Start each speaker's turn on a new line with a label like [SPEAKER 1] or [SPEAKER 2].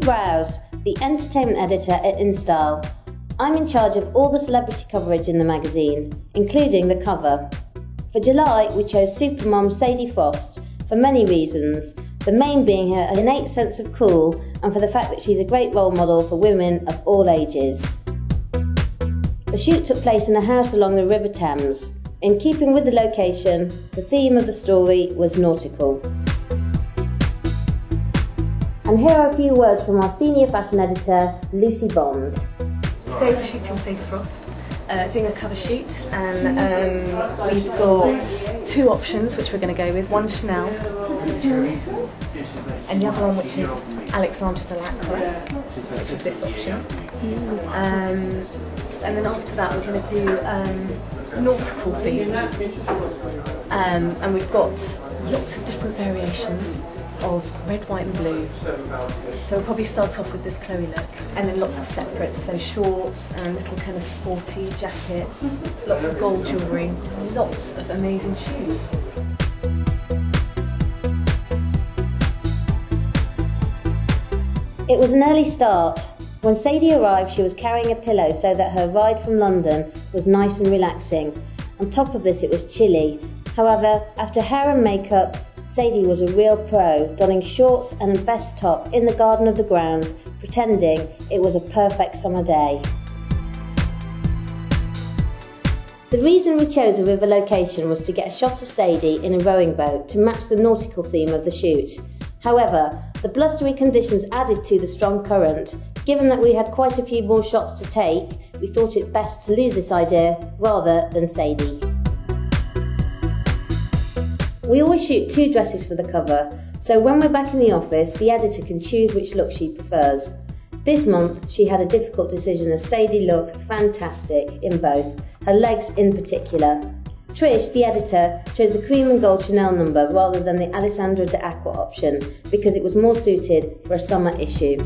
[SPEAKER 1] Browse, the entertainment editor at InStyle. I'm in charge of all the celebrity coverage in the magazine, including the cover. For July, we chose supermom Sadie Frost for many reasons, the main being her innate sense of cool and for the fact that she's a great role model for women of all ages. The shoot took place in a house along the River Thames. In keeping with the location, the theme of the story was nautical. And here are a few words from our senior fashion editor, Lucy Bond.
[SPEAKER 2] Today we're shooting Sadie Frost, uh, doing a cover shoot, and um, we've got two options which we're going to go with. One Chanel, which is this, and the other one which is Alessandro Dell'Acqua, which is this option. Um, and then after that we're going to do um, nautical theme, um, and we've got lots of different variations of red, white and blue. So we'll probably start off with this Chloe look and then lots of separates, so shorts and little kind of sporty jackets, mm-hmm. lots of gold jewellery, lots of amazing shoes.
[SPEAKER 1] It was an early start. When Sadie arrived, she was carrying a pillow so that her ride from London was nice and relaxing. On top of this, it was chilly. However, after hair and makeup, Sadie was a real pro, donning shorts and vest top in the garden of the grounds, pretending it was a perfect summer day. The reason we chose a river location was to get a shot of Sadie in a rowing boat to match the nautical theme of the shoot. However, the blustery conditions added to the strong current. Given that we had quite a few more shots to take, we thought it best to lose this idea rather than Sadie. We always shoot two dresses for the cover, so when we're back in the office, the editor can choose which look she prefers. This month, she had a difficult decision as Sadie looked fantastic in both, her legs in particular. Trish, the editor, chose the cream and gold Chanel number rather than the Alessandro Dell'Acqua option because it was more suited for a summer issue.